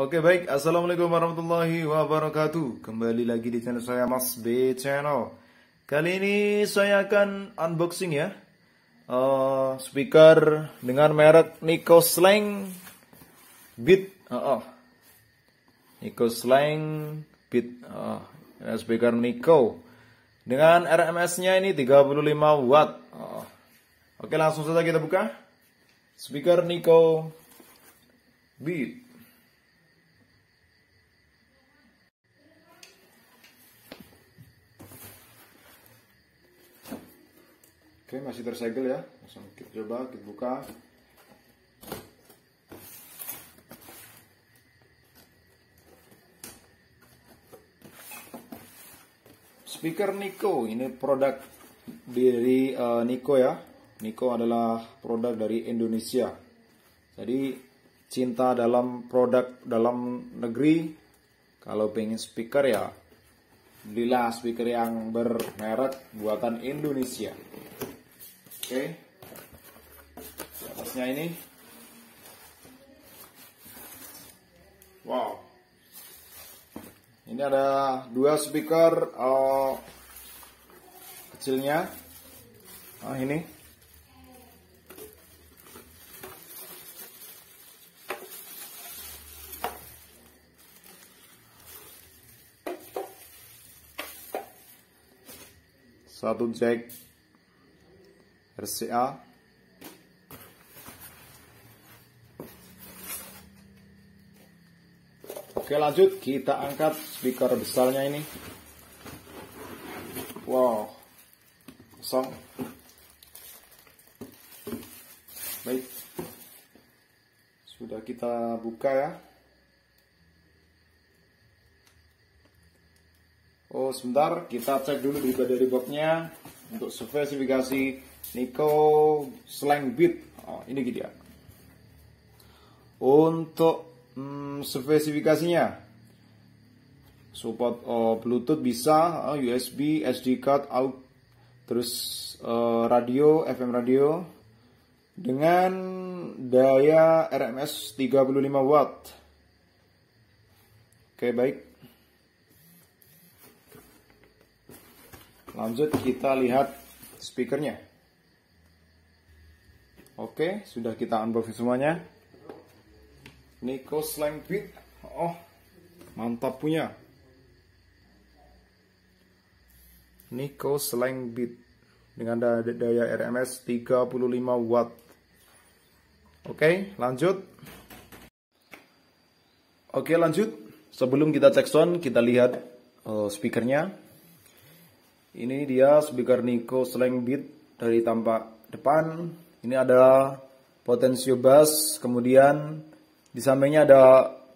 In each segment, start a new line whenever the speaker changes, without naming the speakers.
Oke baik, Assalamualaikum warahmatullahi wabarakatuh. Kembali lagi di channel saya Mas B Channel. Kali ini saya akan unboxing ya. Uh, Speaker dengan merek Nico Slang Beat. Uh, uh. Nico Slang Beat. Uh, Speaker Nico. Dengan RMS nya ini 35 watt. Uh. Oke langsung saja kita buka. Speaker Nico Beat Oke, masih tersegel ya. Langsung kita coba, kita buka. Speaker Nico, ini produk dari uh, Nico ya. Nico adalah produk dari Indonesia. Jadi cinta dalam produk dalam negeri. Kalau pengen speaker ya, belilah speaker yang bermerek buatan Indonesia. Oke. Di atasnya ini. Wow. Ini ada dua speaker uh, kecilnya. Nah, ini. Satu jack RCA Oke lanjut. Kita angkat speaker besarnya ini. Wow. Kosong. Baik. Sudah kita buka ya. Oh sebentar. Kita cek dulu di dari boxnya untuk spesifikasi Nico Slang Beat. Oh, ini dia. Untuk hmm, spesifikasinya support oh, Bluetooth bisa, oh, USB, SD card, out, terus uh, radio, FM radio dengan daya RMS 35 watt. Oke, baik. Lanjut kita lihat speakernya. Oke, sudah kita unboxing semuanya. Nico Slang Beat. Oh, mantap punya. Nico Slang Beat dengan daya RMS 35 watt. Oke, lanjut. Oke, lanjut. Sebelum kita cek sound, kita lihat uh, speakernya. Ini dia speaker Nico Slang Beat dari tampak depan ini ada potensio bass, kemudian di sampingnya ada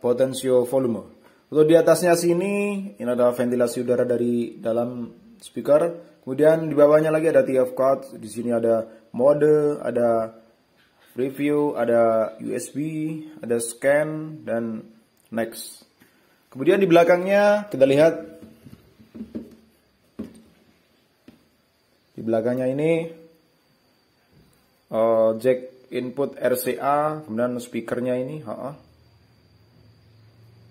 potensio volume. Untuk di atasnya sini, ini ada ventilasi udara dari dalam speaker. Kemudian di bawahnya lagi ada TF card, di sini ada mode, ada review, ada USB, ada scan dan next. Kemudian di belakangnya kita lihat belakangnya ini uh, jack input RCA, kemudian speakernya ini, ha -ha.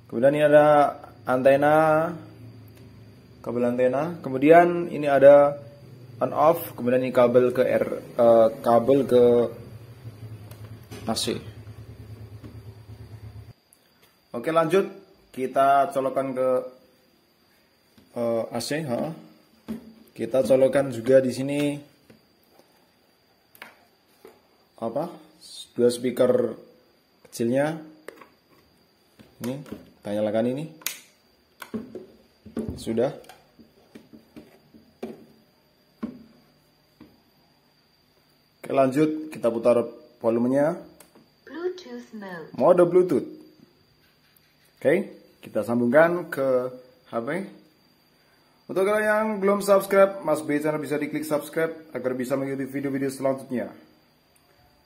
kemudian ini ada antena, kabel antena, kemudian ini ada on off, kemudian ini kabel ke R, uh, kabel ke AC. Oke lanjut, kita colokan ke uh, AC, ha. Kita colokan juga di sini apa? Dua speaker kecilnya. Ini kita nyalakan ini. Sudah. Oke lanjut. Kita putar volumenya. Bluetooth mode. Mode Bluetooth. Oke kita sambungkan ke HP untuk kalian yang belum subscribe Mas B channel bisa diklik subscribe agar bisa mengikuti video-video selanjutnya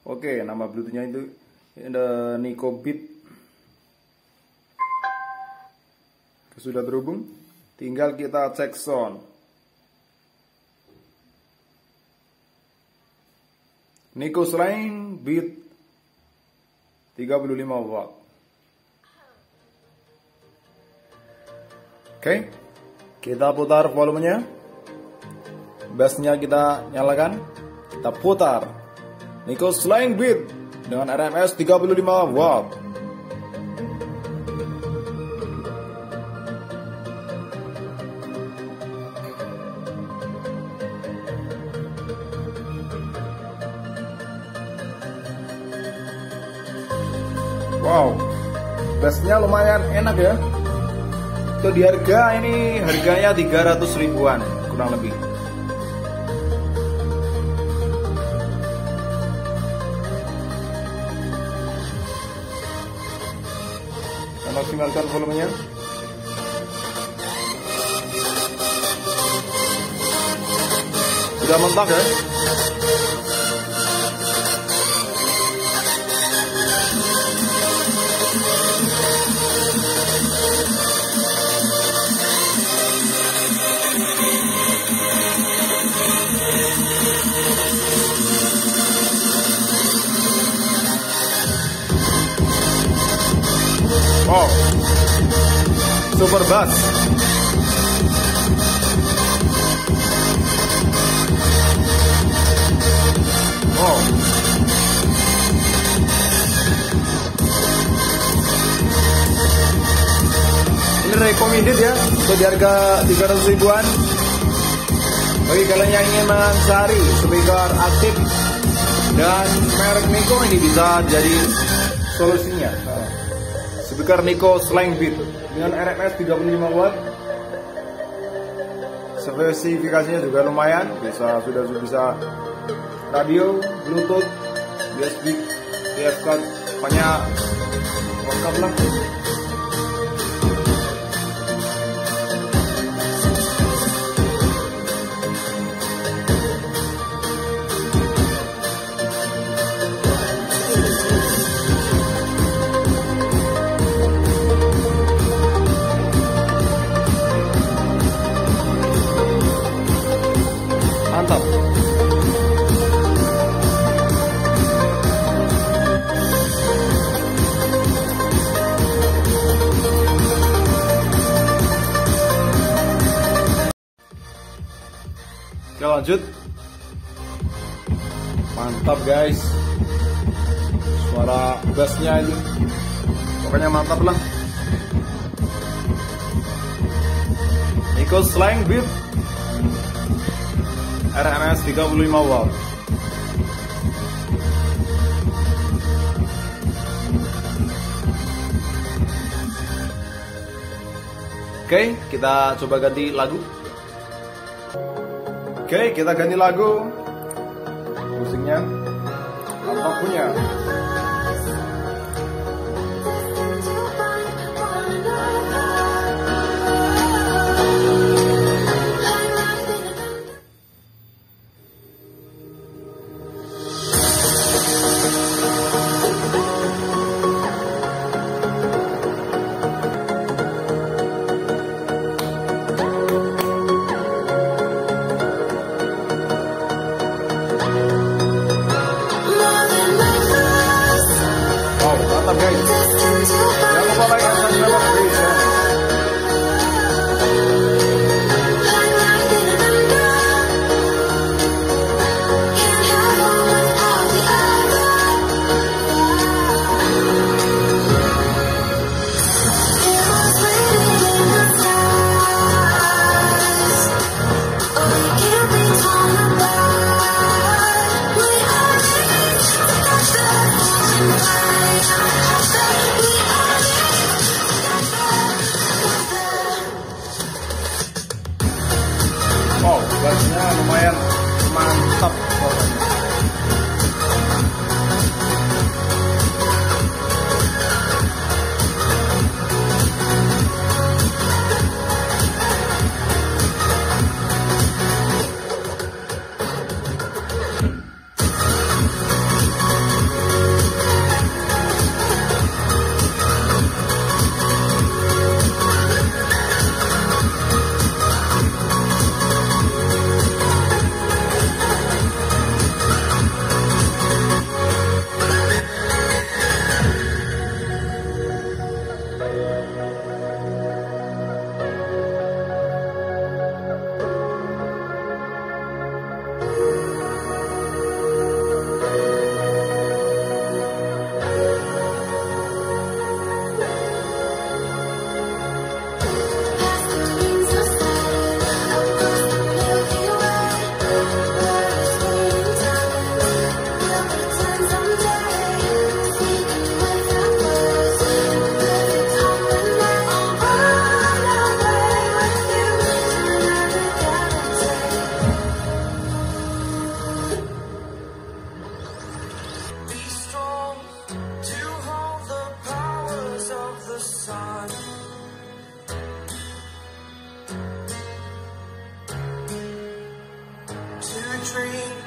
Oke, nama bluetoothnya itu ada Nico Beat. Sudah terhubung. Tinggal kita cek sound. Nico Slang Beat 35 watt. Oke, kita putar volumenya. Bassnya kita nyalakan, kita putar. Nico Slang Beat dengan RMS 35 watt. Wow, bassnya lumayan enak ya. Itu di harga ini harganya 300 ribuan kurang lebih. Kita maksimalkan volumenya. Sudah mentah ya? Super bass. Wow. Ini recommended ya untuk harga 300 ribuan. Bagi kalian yang ingin mencari speaker aktif dan merek Nico ini bisa jadi solusinya. Speaker Nico Slang Beat dengan RMS 35 watt. Spesifikasinya juga lumayan, bisa sudah bisa radio, Bluetooth, USB, PS card, banyak lengkap lah. Lanjut. Mantap guys. Suara bassnya ini. Pokoknya mantap lah. Nico Slang Beat. RMS 35 watt. Oke, kita coba ganti lagu. Oke, kita ganti lagu. Musiknya mantap punya.
dream.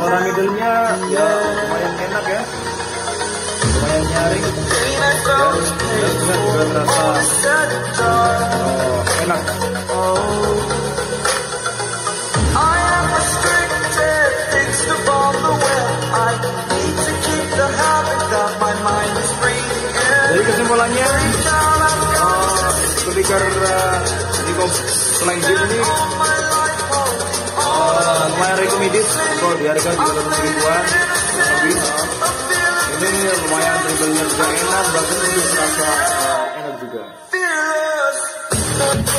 Suara middle-nya ya lumayan enak ya. Lumayan nyaring. Dan, juga terasa oh, enak. Jadi kesimpulannya, uh, speaker uh, Slang ini uh, recommended kalau di harga 300 ribuan lebih ini lumayan dribblenya juga enak bahkan itu terasa uh, enak juga.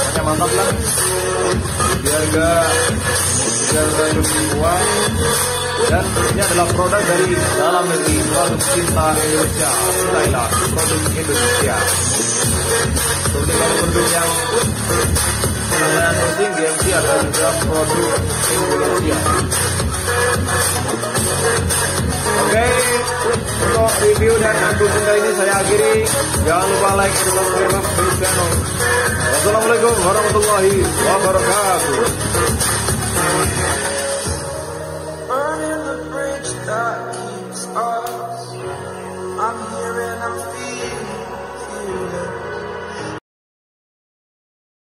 Hanya mantap lah. Di harga 300 ribuan. Dan ini adalah produk dari dalam negeri produk cinta Indonesia Thailand produk Indonesia. Produk yang GMC produk Indonesia. Oke, untuk review dan unboxing kali ini saya akhiri. Jangan lupa like dan subscribe channel. Wassalamualaikum warahmatullahi wabarakatuh.